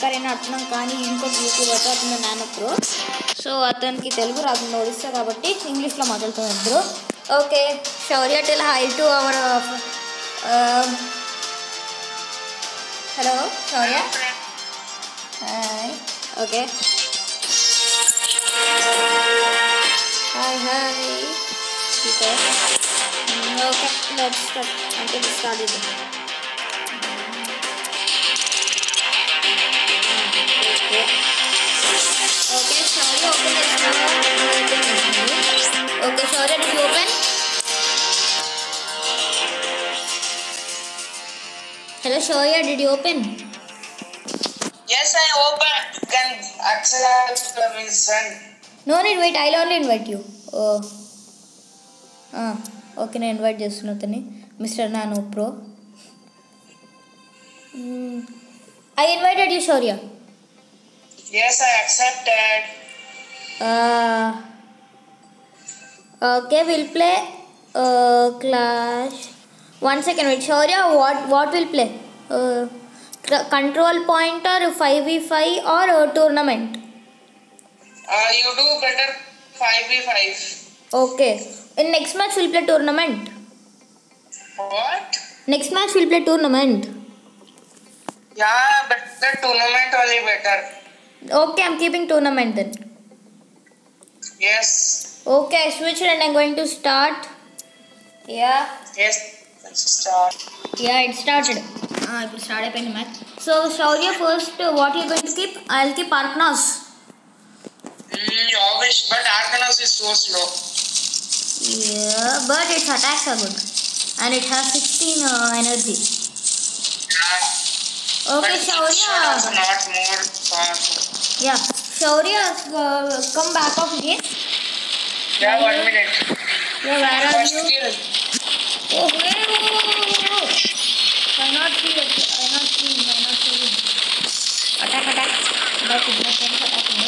Hacker అని అంటున్నాం కానీ ఇంకొక యూట్యూబర్ అతను నాన్న ప్రో సో అతనికి తెలుగు రాదు ఒడిస్తా కాబట్టి ఇంగ్లీష్లో మాట్లాడుతున్నాం ఇద్దరు okay Shourya tell hi to our hello Shourya hi okay hi hi okay okay let's start అంటే స్టార్ట్ ఇది open this now. Okay, so already open. Hello, Shoya, did you open? Yes, I open Can Axel ask permission? No need, wait, I'll only invite you. Oh. Okay నేను invite చేస్తున్నా అతన్ని mister Nano Pro I invited you Shaurya Yes, I accepted. Uh, okay, we'll play uh, Clash. One second, wait. Shaurya, what, what will play? Uh, control point or 5v5 or a tournament? Uh, you do better 5v5. Okay. In next match, we'll play tournament. What? Next match, we'll play tournament. Yeah, but the tournament only better. Okay, I'm keeping tournament then. Yes. Okay, switch and I'm going to start. Yeah, Yes. Let's start. yeah, it started. Ah, it started playing the match. So, Shaurya, first, uh, what you're going to keep? I'll keep Arkanos. Mm, wish, but Arkanos is so slow. Yeah, but its attacks are good. And it has 16 uh, energy. Yeah. Okay, Shaurya. not more powerful. Yeah, Shaurya has uh, come back of this. Yeah, one minute. Yeah, where are you? Oh, where? Oh, oh, oh. I not see it. I not see him. I not see him. Attack, attack. But it's not going to attack him.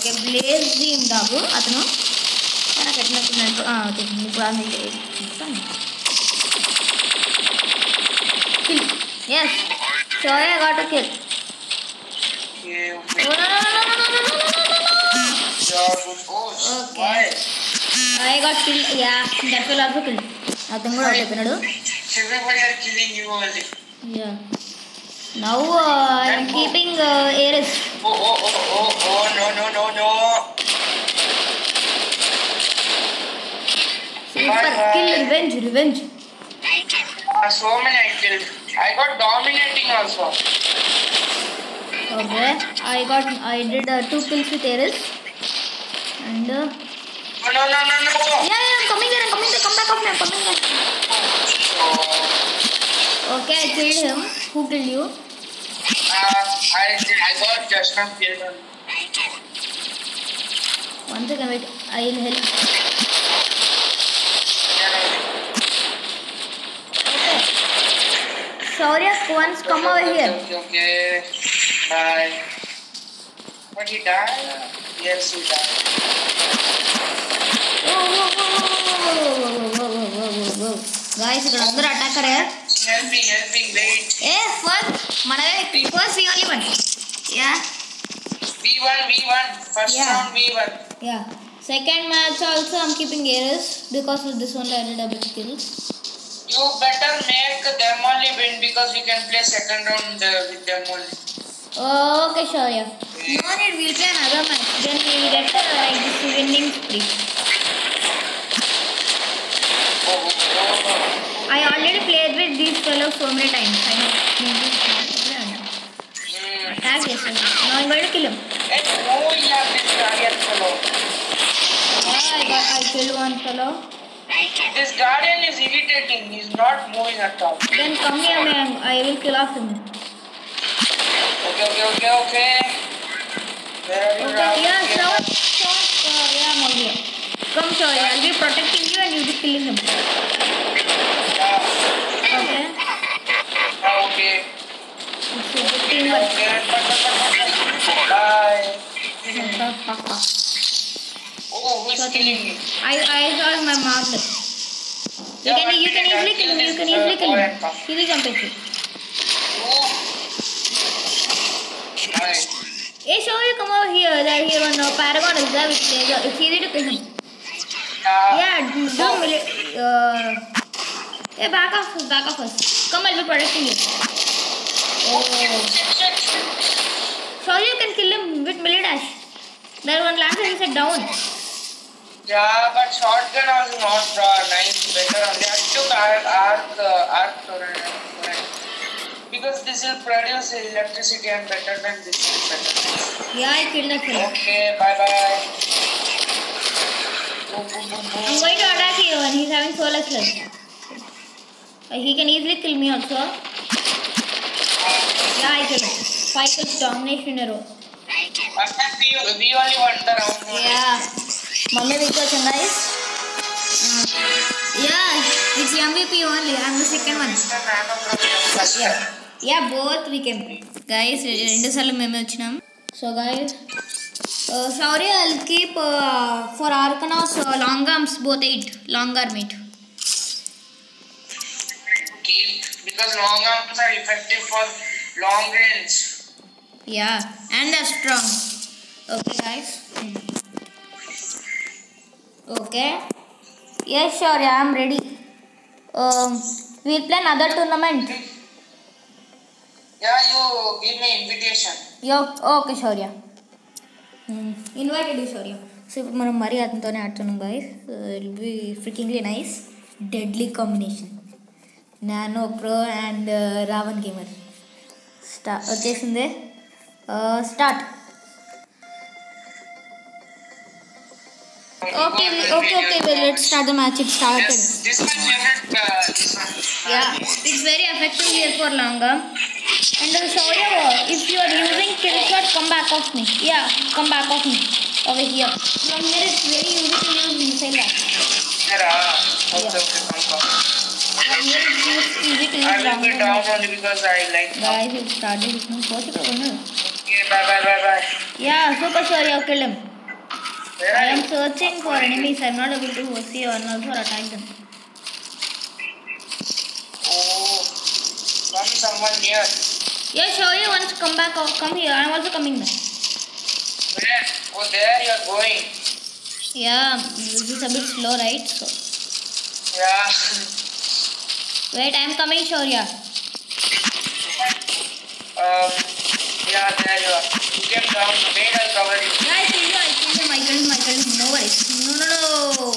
Okay, blaze the him dabu. Atano. Ah, get not him. Ah, okay. You plan it. Kill. Yes. Shaurya got a kill. Yeah. No, no, no, no. Okay. I got killed. Yeah, that will also killed. I think we're all Everybody are killing you only. Yeah. Now uh, I'm keeping uh, Ares. Oh, oh, oh, oh, oh, no, no, no, no. Super bye, kill, revenge, revenge. Uh, so many I killed. I got dominating also. Okay, I got, I did uh, two kills with Ares. And. Uh, no, no, no, no, no. Yeah, yeah, I'm coming there, I'm coming there, come back up now, I'm coming there. Okay, I killed him. Who killed you? Uh, I, I got just one killed. One second, wait, I'll help. Okay. Sorry, once come over here. Okay. Hi. when he died? Yes, he died. Guys, ఇక్కడ అందరూ Help me, help me, wait ఏ first మనమే first V1, yeah. V1, v1 first yeah. round v1 yeah second match also i'm keeping Ares because of this one i did double kills you better make them only win because we can play second round uh, with them only Okay, Shaurya. No need, we'll play another match. Then we will get the like, this winning three. I already played with these fellows so many times. I know. Maybe attack this one. Now I'm going to kill him. Oh, yeah, this guardian fellow. Yeah, I, got, I killed one fellow. This guardian is irritating. He's not moving at all. Then come here, man. I will kill off him. Okay, okay, okay, okay. Okay, yeah, short, short, uh, yeah, here. Come, Shaurya, I'll be protecting you and you'll be killing him. Yeah. Okay? Yeah, okay. Good teamwork. Bye. Oh, who is killing me? I, I saw my mark. You Yeah, can, you can easily I'll kill him, you can easily kill him. He will jump at you. Hey, show you come over here. There, here one uh, Paragon is there with laser. It's easy to kill him. Uh, Yeah, do mili- uh, Hey, back off, back off us. Come, I'll be protecting you. Oh. Show you can kill him with melee dash. There one lancer is down. Yeah, but shotgun was not uh, nice, better. I took arc, arc, uh, arc torrent. Because this will produce electricity and better than this is better. Yeah, I killed that fellow. Okay, bye bye. I'm going to attack you and he's having so less health. Uh, he can easily kill me also. Yeah, I killed him. Five kills domination in a row. We, we only won the round. Yeah. Mummy Vika guys. Uh, yeah, it's MVP only. I'm the second one. Mr. Nano Problem first. Yeah. Yeah, both we can. Guys, రెండు సార్లు మేమే వచ్చినాం so guys sorry I keep for ఆర్కనాస్ long arms both eight long arm eight Keep, because long arms are effective for long range. Yeah and are strong okay guys yes sure I am ready we'll plan other tournament Yeah, you give me invitation. Yo okay Shaurya invited Shaurya so ఇప్పుడు మనం మరీ అతనితోనే ఆడుతున్నాం guys it be freakingly nice deadly combination Nano Pro and Ravan gamer స్టా వచ్చేసిందే. Start Okay, okay, okay. Well, let's start the match. It started. Yes, this. Uh, this one. Yeah, it's very effective here for longer. And uh, if you are using kill shot, come back off me. Yeah, come back off me. Over here. From here, it's very easy to use missile launch. Yeah. From here, easy to use I will be down only because I like. Guys, it started. It's not possible. Bye, bye, bye, bye. Yeah, Super kill him. Where I am you? searching for enemies. I'm not able to see or also attack them. Oh, come someone near. Yeah, Shaurya wants to come back. Or come here. I'm also coming back. Where? Oh, there you are going. Yeah, this is a bit slow, right? So, Yeah. wait, I'm coming, Shaurya. um. Yeah, there you are. You can come. Wait, I'll cover you. Yeah, I killed you, I killed him. No worries. No, no, no.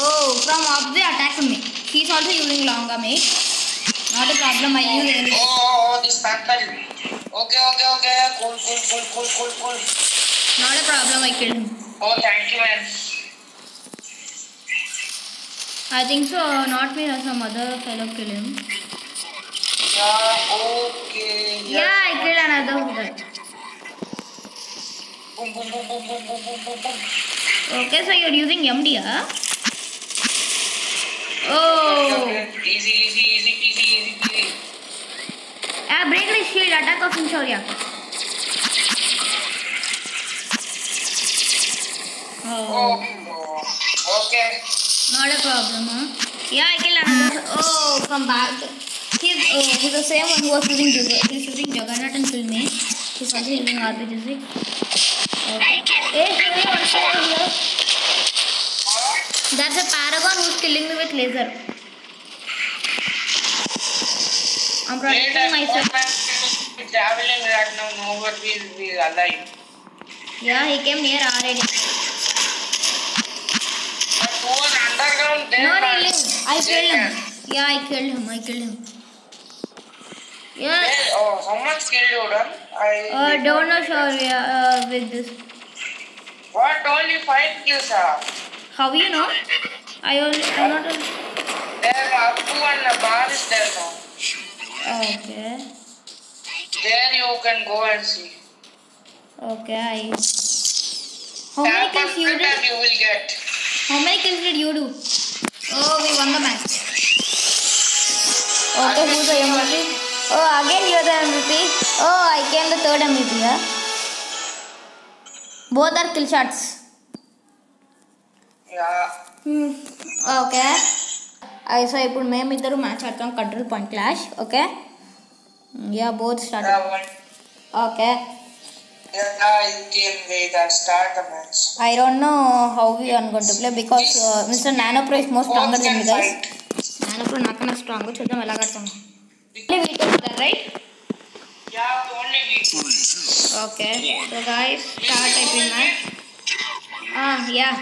Oh, from up they attacked me. He's also using long arm, eh? Not a problem, I use any. Oh, oh, oh, this panther. Okay, okay, okay. Cool, cool, cool, cool, cool, cool. Not a problem, I killed him. Oh, thank you, man. I think so, not me, some other fellow killed him. Yeah, okay. Yeah, I killed another guy. Okay, so you're using MD, huh? Okay, Oh. okay. Easy, easy, easy, easy, easy, easy. Yeah, break the shield, attack of Shaurya. Oh. Oh, okay. Not a problem, huh? Yeah, I killed another. Oh, from back. He's, oh, he's the same one who was using Juggernaut. He's using Juggernaut and killed के साथ ही यहाँ पे जैसे that's a paragon who killing me with laser I am protecting myself traveling right now nowhere will be alive yeah he came near already but who was underground there no really i killed him yeah i killed him i killed him yeah Oh, killed you, done? I Uh, don't know sure yeah, uh, with this. What only five kills are? How you know? I only I'm not. A, There are two and a bar is there now. okay. There you can go and see. Okay. I. How many kills you did? you will get. How many kills did you do? Oh, we won the match. Okay, who's the MVP? Oh again you're the oh I came came the third both are kill are okay I so ఇప్పుడు మేము ఇద్దరు match ఆడతాం control point clash okay ya both start okay I don't know how you అనుకుంటు play because mister Nano Pro is most stronger than me Nano Pro నాకన్నా strong చూద్దాం ఎలా కడతాము Only video for that, right? Yeah, only video. Okay. So guys, start typing math. Ah, yeah.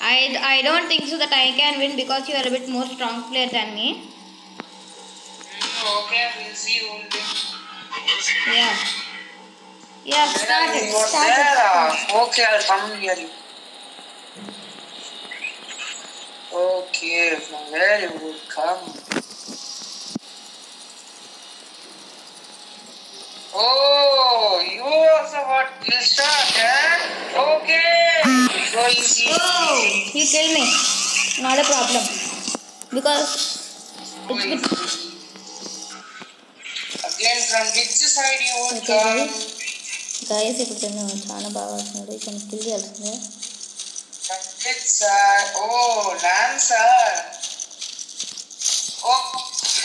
I, I don't think so that I can win because you are a bit more strong player than me. Mm, okay, we'll see who will. Yeah. Yeah, start it. Start it. Okay, I'll come here. Okay, from where you would come. Oh, you also got mixed eh? up. Okay. So easy. Oh, you kill me. Not a problem. Because it's good. Again, from which side you would okay, come? Guys, if you know, Chana Baba, you can kill yourself. Sir, oh, Lancer. Oh,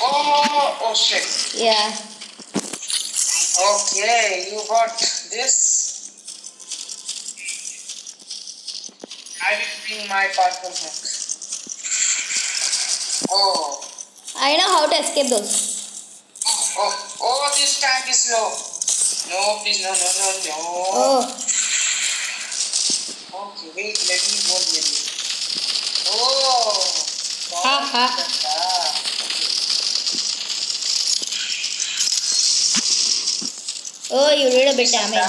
oh, oh, oh shit. Yeah. Okay, you got this. I will bring my partner. box. Oh. I know how to escape those. Oh, oh, oh, this tank is low. No, please, no, no, no, no. Oh. Okay, wait, let me go here. Oh. Ha, ha. Oh, you did a bit damage.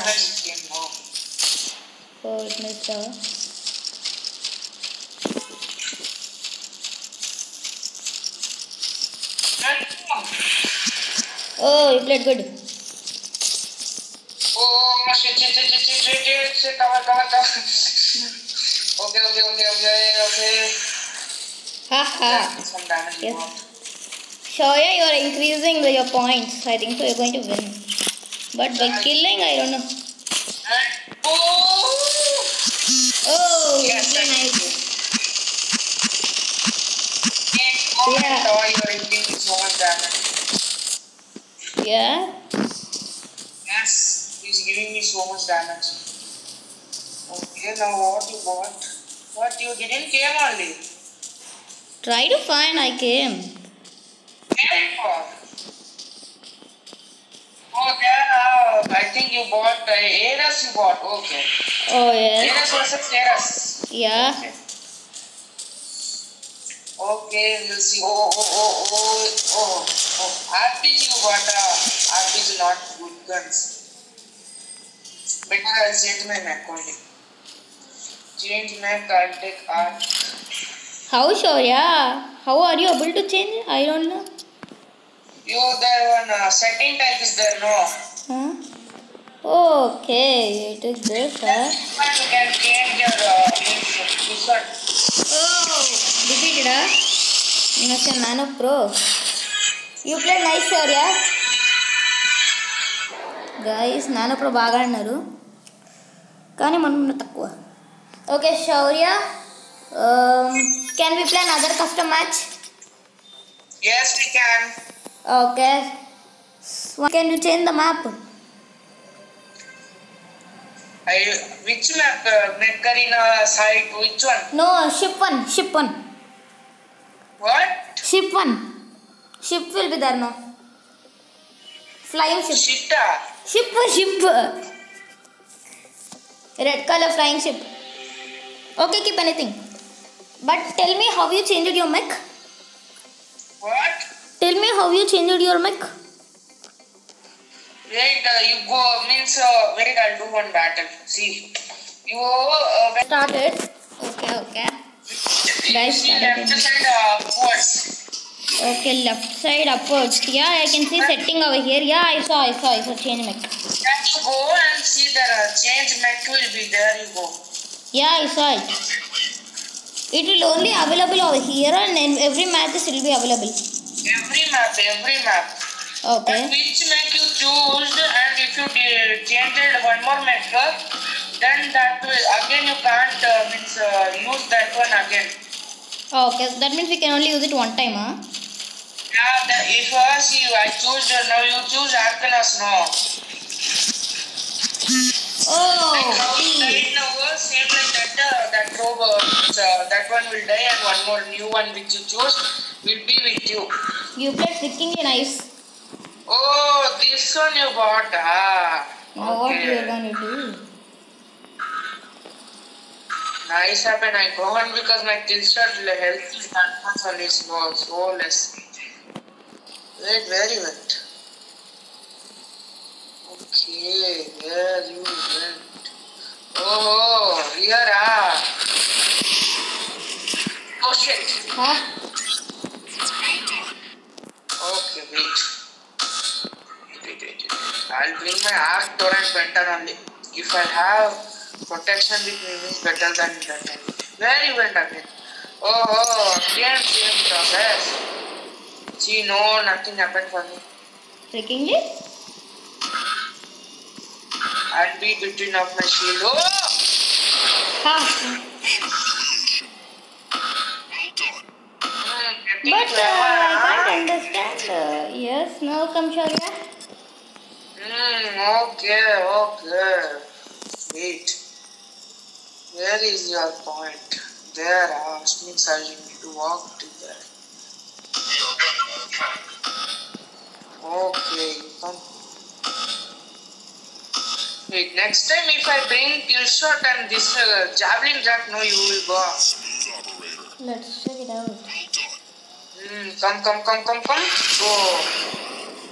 Oh, it missed out. Oh, you played good. Oh, shit, shit, shit, shit, shit, shit, shit, cover, cover, cover. okay, okay, okay, okay, okay. Haha. Some damage yes. Shaurya, you are increasing your points. I think so. You're going to win. But by killing, I don't know. Oh! Oh, Yes, very nice. you. Hey, comment Yeah. or you are taking so much damage. Yeah. Yes, he's giving me so much damage. Okay, now what you got? What you didn't came only? Try to find. I came. Came for? Oh, there, uh, I think you bought uh, Ares you bought. Okay. Oh yes. Ares versus Ares. Yeah. Okay. Okay, we'll see. Oh, oh, oh, oh, oh, oh. RPG you got uh, RPG not good guns. Better I'll change my only. Change I'll take art. How Shaurya? How are you able to change? I don't know. You there one uh, setting type is there, no? Huh? Okay. It is this. Huh? You can change your uh, this, one. Oh, defeated. Huh? Mr. Nano Pro. You played nice, Shoya. Guys నాన్న ఇప్పుడు బాగా ఆడినారు కానీ మనం తక్కువ okay Shaurya can we play other custom match Yes, we can. Okay can you change the map I, which map? Uh, Macarena site? Which one? No, ship one. Ship one. What? Ship one. Ship will be there now. Flying ship. Shita. Ship, ship. Red color flying ship. Okay, keep anything. But tell me how you changed your mech. What? Tell me how you changed your mech. Wait, uh, you go means uh, wait. I'll do one battle. See, you uh, when started okay okay Guys, see started left side uh, upwards. okay left side upwards yeah i can see setting over here yeah i saw i saw i saw change mech Then you go and see the uh, change mech will be there. You go. yeah i saw it it will only available over here and in every it will be available Every map, every map. okay But which mech you Choose and if you change it one more method, then that will, again you can't uh, means, uh, use that one again. Okay, so that means we can only use it one time, huh? Yeah, the, if uh, us, you, I choose, uh, now you choose Arkanos oh, now. Oh, like how see. Now, same like that, uh, that robe, that one will die and one more new one which you choose will be with you. You played freaking nice. Oh, this one you bought. Ah. Now what okay. going to do? Nice happen. I go on because my kill shot health is that much only small, so less. Wait, where you went? Okay, where you went? Oh, here ah. Oh shit. Huh? Okay, wait. Wait, wait, wait, wait. I'll bring my arc torrent better only. If I have protection with me better than that. Where you went again? Oh, oh, again same process. See, no, nothing happened for me. Freakingly? I'll be between of my shield. Oh! Hmm, But uh, I can't understand. Uh, yes, now come Shaurya. Hmm, okay, okay. Wait. Where is your point? There, ah, which means I need to walk to there. Okay, come. Wait, next time if I bring kill shot and this uh, javelin trap, no, you will go. Let's check it out. Hmm, come, come, come, come, come. Go.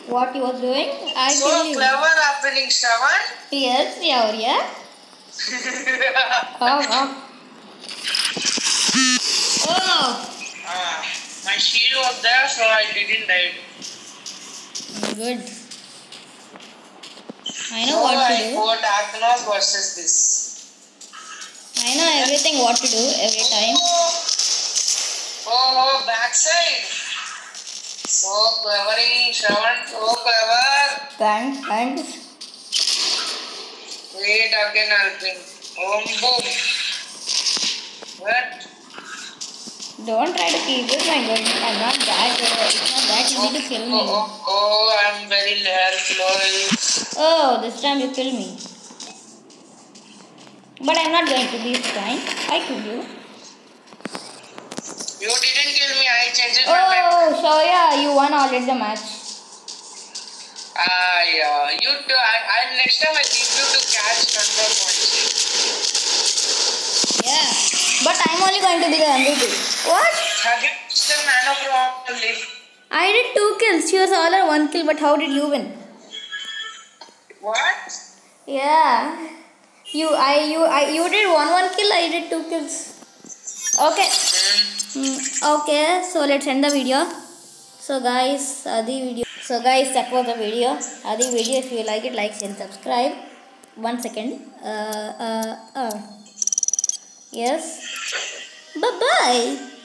What you was doing? I So tell you. clever happening, Shravan. Yes, Shaurya. Oh, oh. Oh, ah, my shield was there, so I didn't die. good. I know so what I to do. fought Agnos versus this. I know everything what to do every time. Oh, oh, backside. So clevering, Shravan, so clever. Thanks, thanks. Wait, again I'll bring. Boom, boom. What? Don't try to keep it, my god. I'm not that. Uh, it's not that easy to kill Oh, me. oh, oh, I'm very health. Oh, this time you kill me. But I'm not going to be this time. I you. You kill me, I changed my. Oh, so yeah, you won already the match. Ah, yeah. You do, I, I, next time I give you to catch control points. Yeah. But I'm only going to be the MVP. What? It's the man of only. I did two kills. She was all at one kill, but how did you win? What? Yeah. You, I, you, I, you did one one kill. I did two kills. Okay. Hmm. Okay. So let's end the video. So guys, Adi video. So guys, that was the video. Adi video. If you like it, like, and subscribe. One second. Uh, uh, uh. Yes. Bye bye.